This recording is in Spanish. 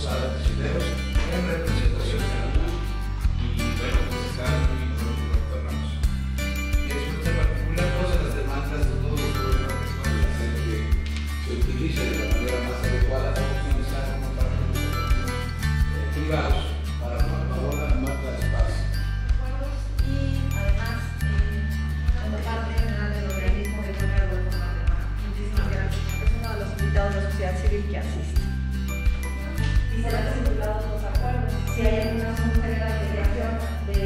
todos artesileros en representación general. Y bueno, pues están muy contornados. Es un particular, todas las demandas de todos los gobernantes que se utilice de la manera más adecuada la opción como parte de los privados para ahora más espacio. y además eh, como parte general del organismo de Muchísimas gracias. Uno de de la sociedad civil que asiste. Y serán estipulados los acuerdos. Si hay alguna creación de